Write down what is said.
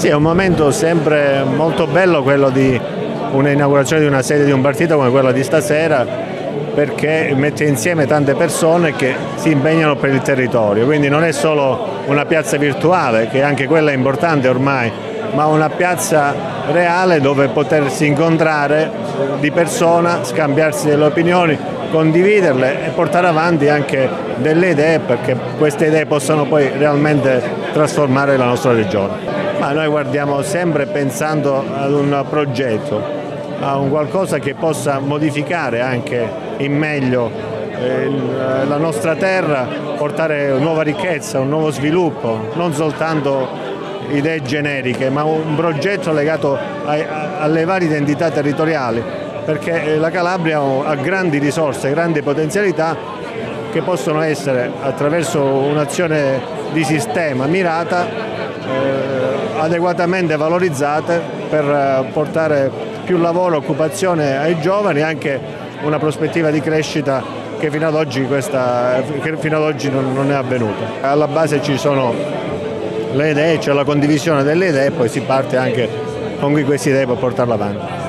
Sì, è un momento sempre molto bello quello di un'inaugurazione di una sede di un partito come quella di stasera perché mette insieme tante persone che si impegnano per il territorio, quindi non è solo una piazza virtuale, che anche quella è importante ormai, ma una piazza reale dove potersi incontrare di persona, scambiarsi delle opinioni, condividerle e portare avanti anche delle idee perché queste idee possano poi realmente trasformare la nostra regione. Ma noi guardiamo sempre pensando ad un progetto, a un qualcosa che possa modificare anche in meglio eh, la nostra terra, portare nuova ricchezza, un nuovo sviluppo, non soltanto idee generiche, ma un progetto legato alle varie identità territoriali, perché eh, la Calabria ha grandi risorse, grandi potenzialità che possono essere attraverso un'azione di sistema mirata eh, adeguatamente valorizzate per eh, portare più lavoro e occupazione ai giovani e anche una prospettiva di crescita che fino ad oggi, questa, fino ad oggi non, non, è avvenuta. Alla base ci sono le idee, c'è la condivisione delle idee e poi si parte anche con queste idee per portarle avanti.